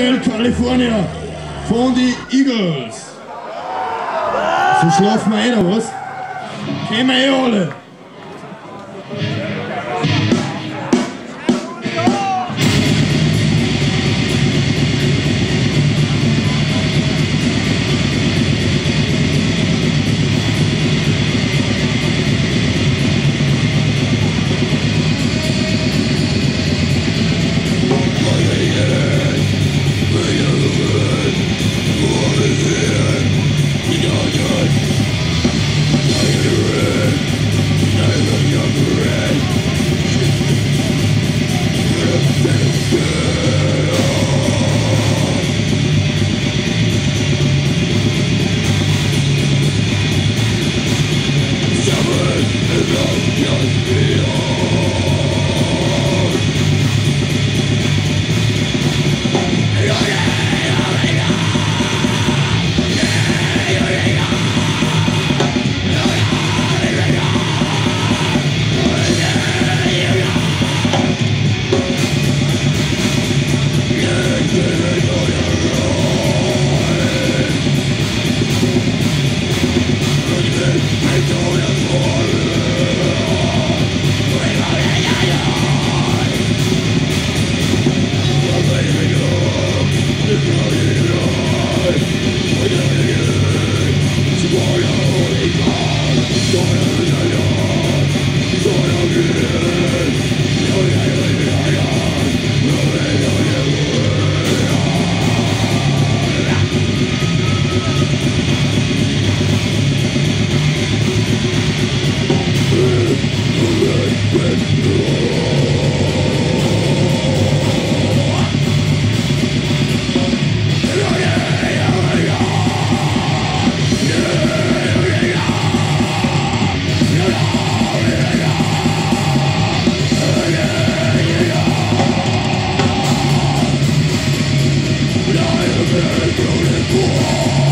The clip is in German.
Hotel California von die Eagles. So schlafen wir eh noch was? Kennen wir eh alle. May of the Red, Lord is. Don't Beautiful